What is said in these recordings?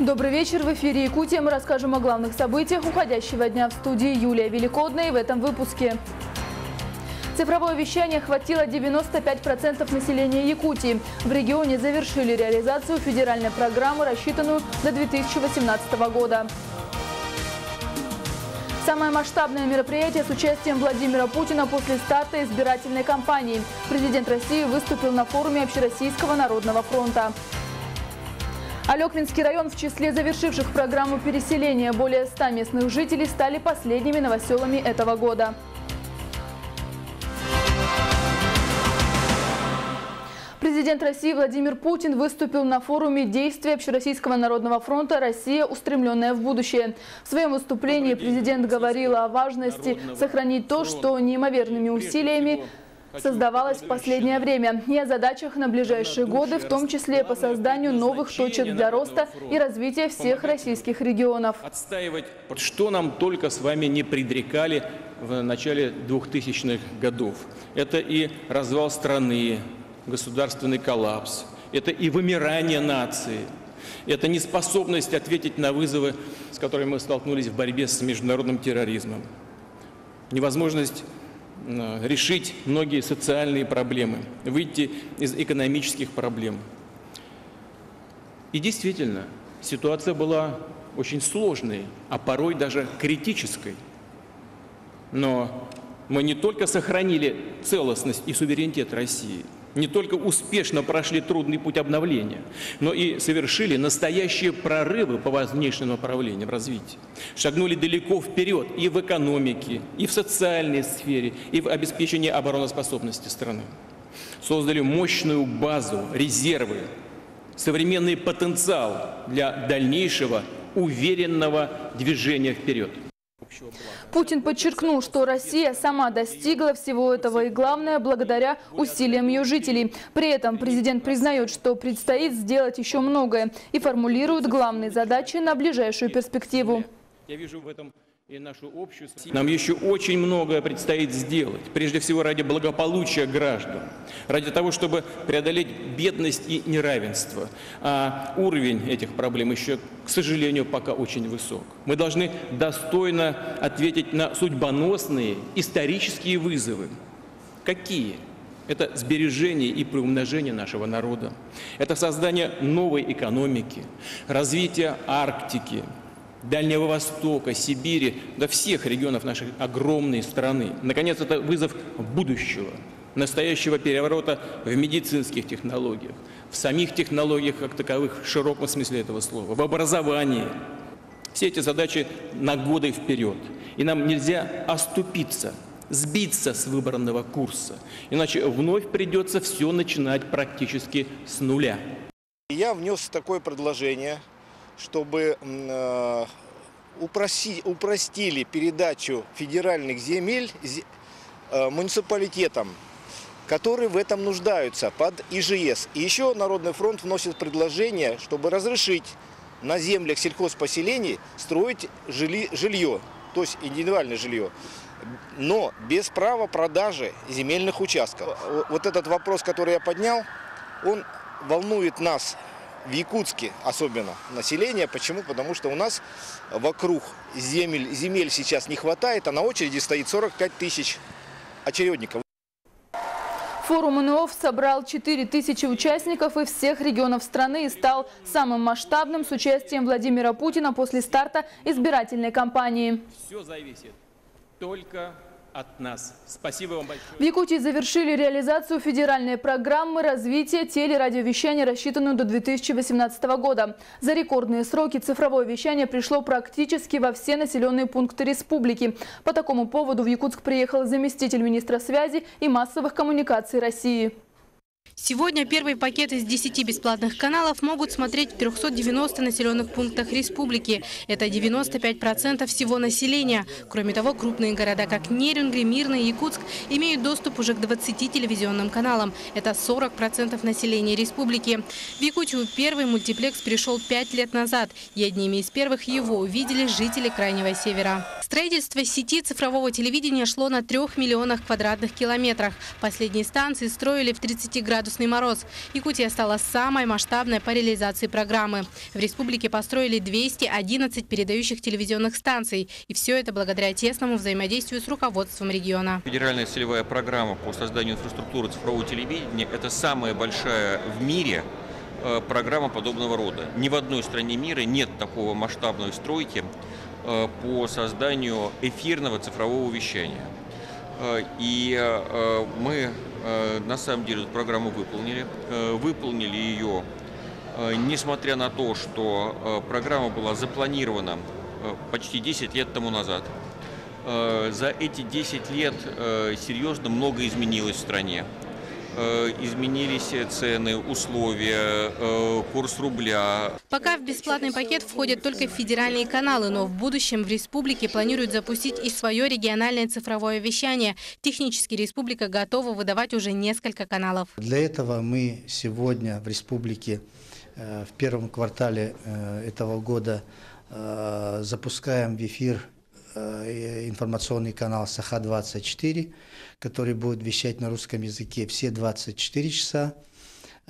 Добрый вечер. В эфире Якутия. Мы расскажем о главных событиях уходящего дня в студии Юлия Великодная в этом выпуске. Цифровое вещание охватило 95% населения Якутии. В регионе завершили реализацию федеральной программы, рассчитанную до 2018 года. Самое масштабное мероприятие с участием Владимира Путина после старта избирательной кампании. Президент России выступил на форуме Общероссийского народного фронта. Алеквинский район в числе завершивших программу переселения более 100 местных жителей стали последними новоселами этого года. Президент России Владимир Путин выступил на форуме действия Общероссийского народного фронта «Россия, устремленная в будущее». В своем выступлении президент говорил о важности сохранить то, что неимоверными усилиями создавалось в последнее время и о задачах на ближайшие годы, в том числе по созданию новых точек для роста и развития всех российских регионов. Отстаивать, что нам только с вами не предрекали в начале 2000-х годов. Это и развал страны, государственный коллапс, это и вымирание нации, это неспособность ответить на вызовы, с которыми мы столкнулись в борьбе с международным терроризмом, невозможность решить многие социальные проблемы, выйти из экономических проблем. И действительно, ситуация была очень сложной, а порой даже критической. Но мы не только сохранили целостность и суверенитет России – не только успешно прошли трудный путь обновления, но и совершили настоящие прорывы по важнейшим направлениям развития. Шагнули далеко вперед и в экономике, и в социальной сфере, и в обеспечении обороноспособности страны. Создали мощную базу, резервы, современный потенциал для дальнейшего уверенного движения вперед. Путин подчеркнул, что Россия сама достигла всего этого и главное благодаря усилиям ее жителей. При этом президент признает, что предстоит сделать еще многое и формулирует главные задачи на ближайшую перспективу. Я вижу в этом и нашу общую... Нам еще очень многое предстоит сделать, прежде всего ради благополучия граждан, ради того, чтобы преодолеть бедность и неравенство. А уровень этих проблем еще, к сожалению, пока очень высок. Мы должны достойно ответить на судьбоносные исторические вызовы. Какие? Это сбережение и приумножение нашего народа. Это создание новой экономики, развитие Арктики, Дальнего Востока, Сибири, до всех регионов нашей огромной страны. Наконец, это вызов будущего, настоящего переворота в медицинских технологиях, в самих технологиях как таковых, в широком смысле этого слова, в образовании. Все эти задачи на годы вперед. И нам нельзя оступиться, сбиться с выбранного курса. Иначе вновь придется все начинать практически с нуля. Я внес такое предложение чтобы э, упроси, упростили передачу федеральных земель э, муниципалитетам, которые в этом нуждаются под ИЖС. И еще Народный фронт вносит предложение, чтобы разрешить на землях сельхозпоселений строить жили, жилье, то есть индивидуальное жилье, но без права продажи земельных участков. Вот этот вопрос, который я поднял, он волнует нас в Якутске особенно население. Почему? Потому что у нас вокруг земель, земель сейчас не хватает, а на очереди стоит 45 тысяч очередников. Форум НОФ собрал 4 тысячи участников из всех регионов страны и стал самым масштабным с участием Владимира Путина после старта избирательной кампании. Все зависит только от нас. Спасибо вам большое. В Якутии завершили реализацию федеральной программы развития телерадиовещания, рассчитанную до 2018 года. За рекордные сроки цифровое вещание пришло практически во все населенные пункты республики. По такому поводу в Якутск приехал заместитель министра связи и массовых коммуникаций России. Сегодня первый пакет из 10 бесплатных каналов могут смотреть в 390 населенных пунктах республики. Это 95% всего населения. Кроме того, крупные города, как Нерюнгри, Мирный, Якутск, имеют доступ уже к 20 телевизионным каналам. Это 40% населения республики. В Якутию первый мультиплекс пришел 5 лет назад, и одними из первых его увидели жители Крайнего Севера. Строительство сети цифрового телевидения шло на трех миллионах квадратных километрах. Последние станции строили в 30-градусный мороз. Якутия стала самой масштабной по реализации программы. В республике построили 211 передающих телевизионных станций. И все это благодаря тесному взаимодействию с руководством региона. Федеральная целевая программа по созданию инфраструктуры цифрового телевидения – это самая большая в мире э, программа подобного рода. Ни в одной стране мира нет такого масштабной стройки по созданию эфирного цифрового вещания. Э, и мы на самом деле эту программу выполнили. Выполнили ее, несмотря на то, что программа была запланирована почти 10 лет тому назад. За эти 10 лет серьезно много изменилось в стране. Э, изменились цены, условия, э, курс рубля. Пока в бесплатный пакет входят только федеральные каналы, но в будущем в республике планируют запустить и свое региональное цифровое вещание. Технически республика готова выдавать уже несколько каналов. Для этого мы сегодня в республике э, в первом квартале этого года запускаем в эфир информационный канал Саха-24, который будет вещать на русском языке все 24 часа.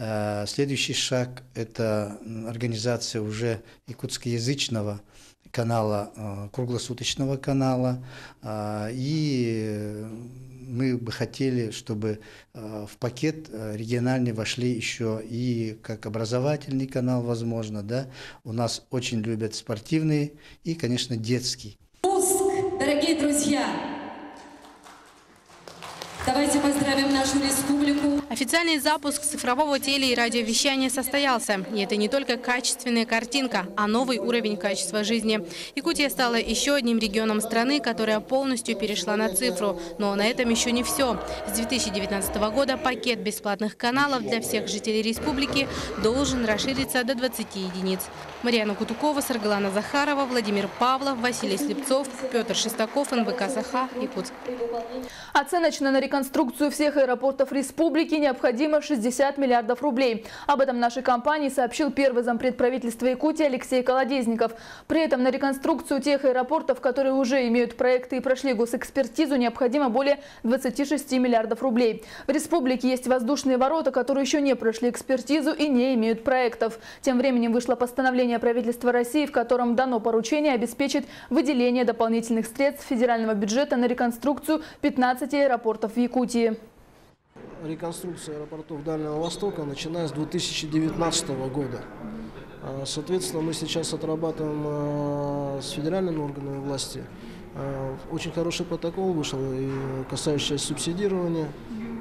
Э, следующий шаг – это организация уже якутскоязычного канала, э, круглосуточного канала. Э, и мы бы хотели, чтобы в пакет региональный вошли еще и как образовательный канал, возможно. Да? У нас очень любят спортивный и, конечно, детский. Дорогие друзья! Давайте поздравим нашу республику. Официальный запуск цифрового теле- и радиовещания состоялся. И это не только качественная картинка, а новый уровень качества жизни. Якутия стала еще одним регионом страны, которая полностью перешла на цифру. Но на этом еще не все. С 2019 года пакет бесплатных каналов для всех жителей республики должен расшириться до 20 единиц. Марьяна Кутукова, Саргалана Захарова, Владимир Павлов, Василий Слепцов, Петр Шестаков, НВК Саха, Якутск. Оценочно на реконструкцию всех аэропортов республики необходимо 60 миллиардов рублей. Об этом нашей компании сообщил первый зампред правительства Якутии Алексей Колодезников. При этом на реконструкцию тех аэропортов, которые уже имеют проекты и прошли госэкспертизу, необходимо более 26 миллиардов рублей. В республике есть воздушные ворота, которые еще не прошли экспертизу и не имеют проектов. Тем временем вышло постановление правительства России, в котором дано поручение обеспечить выделение дополнительных средств федерального бюджета на реконструкцию 15 аэропортов Якутии. Реконструкция аэропортов Дальнего Востока начиная с 2019 года. А, соответственно, мы сейчас отрабатываем а, с федеральными органами власти. А, очень хороший протокол вышел, касающийся субсидирования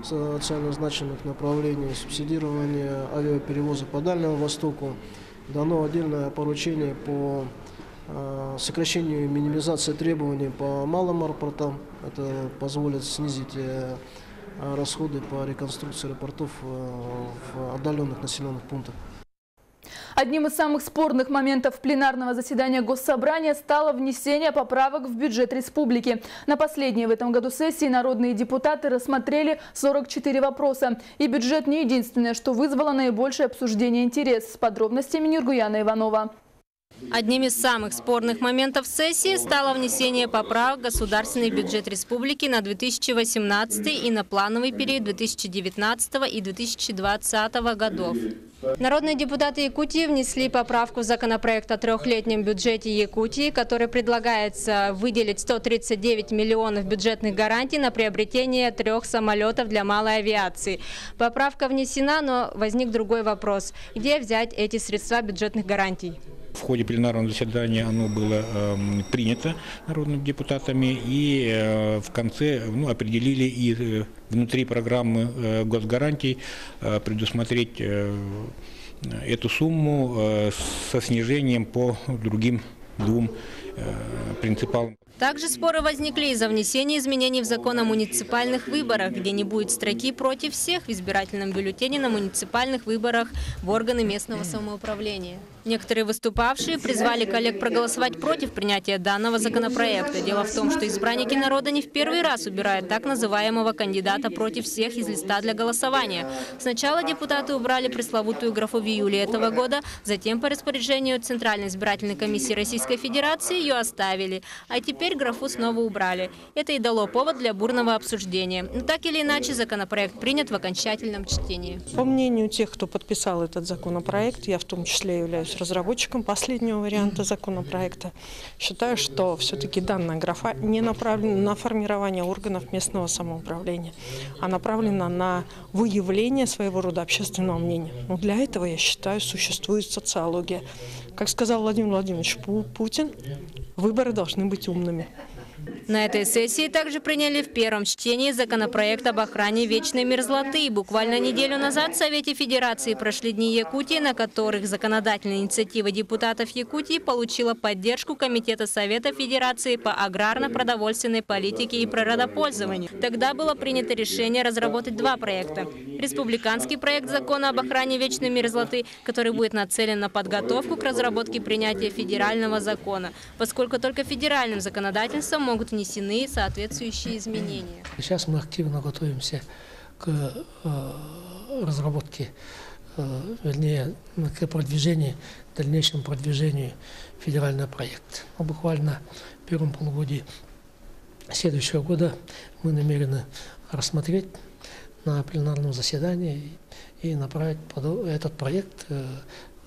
социально значимых направлений, субсидирования авиаперевоза по Дальнему Востоку. Дано отдельное поручение по сокращению и минимизации требований по малым аэропортам. Это позволит снизить э, расходы по реконструкции аэропортов э, в отдаленных населенных пунктах. Одним из самых спорных моментов пленарного заседания Госсобрания стало внесение поправок в бюджет республики. На последней в этом году сессии народные депутаты рассмотрели 44 вопроса. И бюджет не единственное, что вызвало наибольшее обсуждение интерес. С подробностями Ниргуяна Иванова. Одним из самых спорных моментов сессии стало внесение поправок в государственный бюджет республики на 2018 и на плановый период 2019 и 2020 годов. Народные депутаты Якутии внесли поправку в законопроект о трехлетнем бюджете Якутии, который предлагается выделить 139 миллионов бюджетных гарантий на приобретение трех самолетов для малой авиации. Поправка внесена, но возник другой вопрос. Где взять эти средства бюджетных гарантий? В ходе пленарного заседания оно было э, принято народными депутатами и э, в конце ну, определили и э, внутри программы э, госгарантий предусмотреть эту сумму со снижением по другим двум принципалам. Также споры возникли из-за внесения изменений в закон о муниципальных выборах, где не будет строки против всех в избирательном бюллетене на муниципальных выборах в органы местного самоуправления. Некоторые выступавшие призвали коллег проголосовать против принятия данного законопроекта. Дело в том, что избранники народа не в первый раз убирают так называемого кандидата против всех из листа для голосования. Сначала депутаты убрали пресловутую графу в июле этого года, затем по распоряжению Центральной избирательной комиссии Российской Федерации ее оставили. А теперь графу снова убрали. Это и дало повод для бурного обсуждения. Но так или иначе, законопроект принят в окончательном чтении. По мнению тех, кто подписал этот законопроект, я в том числе являюсь разработчиком последнего варианта законопроекта, считаю, что все-таки данная графа не направлена на формирование органов местного самоуправления, а направлена на выявление своего рода общественного мнения. Но для этого, я считаю, существует социология. Как сказал Владимир Владимирович Путин, выборы должны быть умными. На этой сессии также приняли в первом чтении законопроект об охране вечной мерзлоты. Буквально неделю назад в Совете Федерации прошли дни Якутии, на которых законодательная инициатива депутатов Якутии получила поддержку Комитета Совета Федерации по аграрно-продовольственной политике и природопользованию. Тогда было принято решение разработать два проекта. Республиканский проект закона об охране вечной мерзлоты, который будет нацелен на подготовку к разработке принятия федерального закона, поскольку только федеральным законодательством могут внесены соответствующие изменения. Сейчас мы активно готовимся к э, разработке, э, вернее, к продвижению, дальнейшему продвижению федерального проекта. Но буквально в первом полугодии следующего года мы намерены рассмотреть на пленарном заседании и направить этот проект э,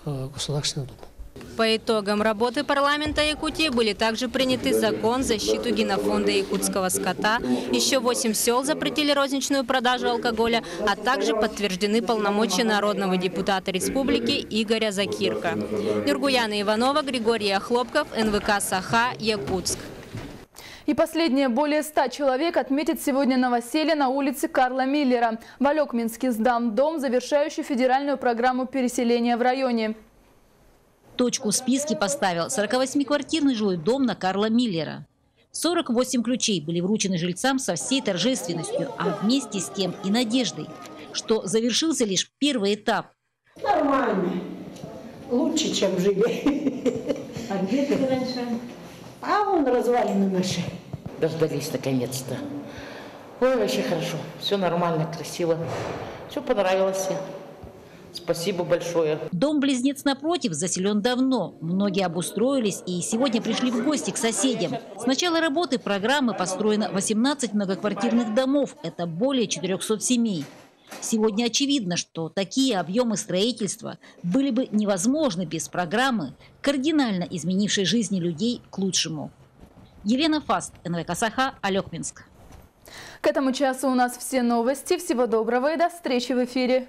в Государственную Думу. По итогам работы парламента Якутии были также приняты закон защиту генофонда якутского скота, еще восемь сел запретили розничную продажу алкоголя, а также подтверждены полномочия народного депутата республики Игоря Закирка. Нюргуяна Иванова, Григорий Охлопков, НВК «Саха», Якутск. И последнее, более ста человек отметит сегодня новоселье на улице Карла Миллера. В Алекминске сдам дом, завершающий федеральную программу переселения в районе. Точку в списке поставил 48-квартирный жилой дом на Карла Миллера. 48 ключей были вручены жильцам со всей торжественностью, а вместе с тем и надеждой, что завершился лишь первый этап. Нормально. Лучше, чем жили. А где ты раньше? А он развалины наши. Дождались наконец-то. Ой, вообще хорошо. Все нормально, красиво. Все понравилось. Всем. Спасибо большое. Дом-близнец напротив заселен давно. Многие обустроились и сегодня пришли в гости к соседям. С начала работы программы построено 18 многоквартирных домов. Это более 400 семей. Сегодня очевидно, что такие объемы строительства были бы невозможны без программы, кардинально изменившей жизни людей к лучшему. Елена Фаст, НВК Саха, Алекминск. К этому часу у нас все новости. Всего доброго и до встречи в эфире.